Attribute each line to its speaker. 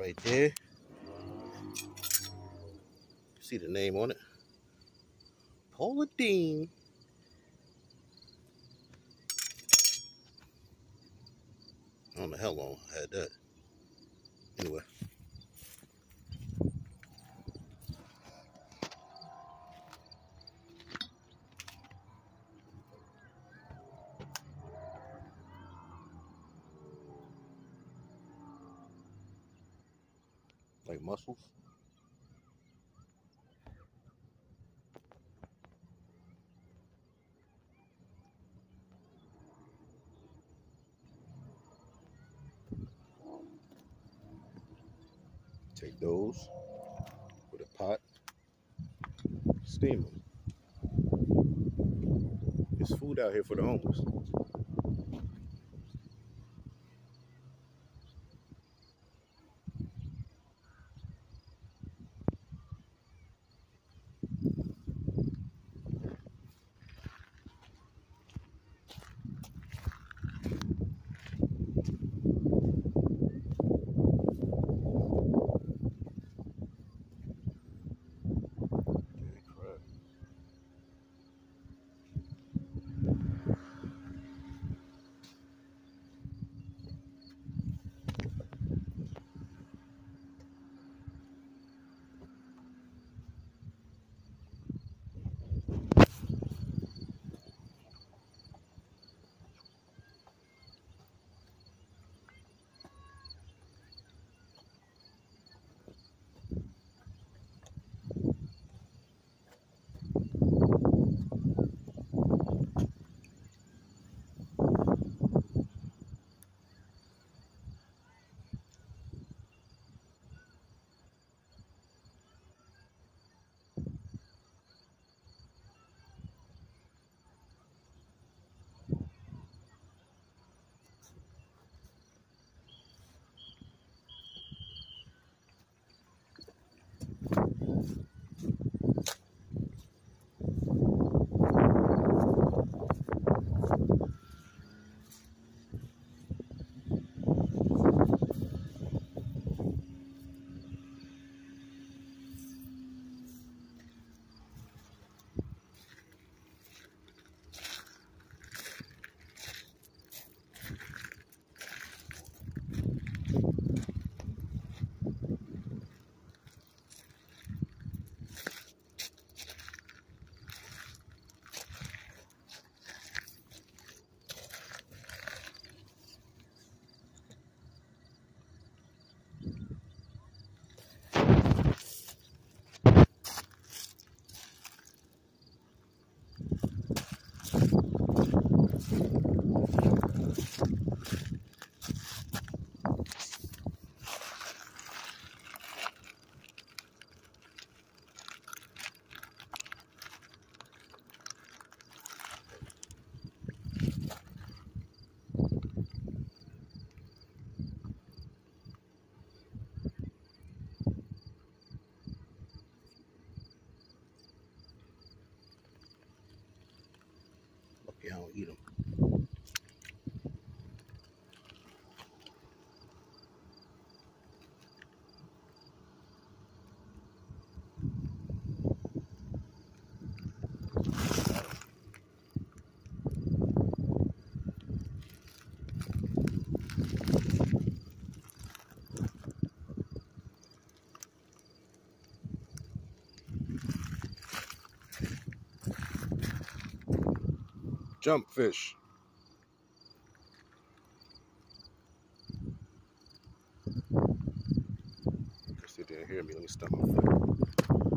Speaker 1: right there. See the name on it? Paula Deen. I don't know how long I had that. Anyway. Like mussels. Take those with a pot, steam them. There's food out here for the homeless. Lucky I don't eat Jump fish. Guess they didn't hear me. Let me stop my foot.